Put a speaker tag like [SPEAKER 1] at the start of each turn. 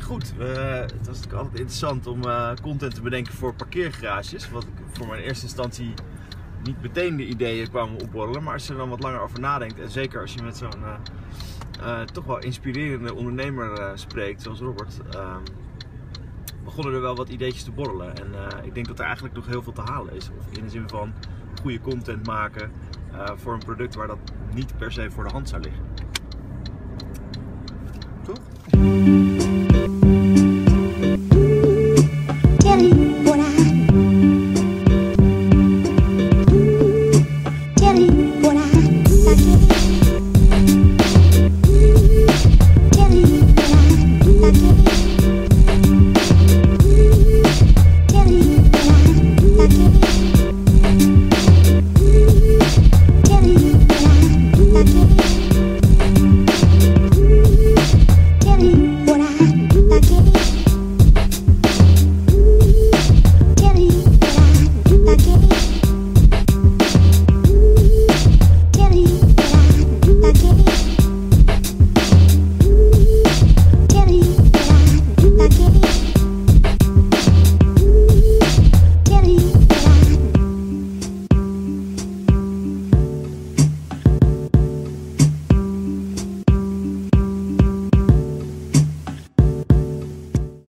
[SPEAKER 1] goed, we, het was natuurlijk altijd interessant om eh, content te bedenken voor parkeergarages. Wat ik voor mijn eerste instantie niet meteen de ideeën kwamen opborrelen. Maar als je er dan wat langer over nadenkt, en zeker als je met zo'n eh, eh, toch wel inspirerende ondernemer spreekt, zoals Robert, ehm, begonnen er wel wat ideetjes te borrelen. En ik denk dat er eigenlijk nog heel veel te halen is. Of in de zin van goede content maken voor een product waar dat niet per se voor de hand zou liggen. Toch?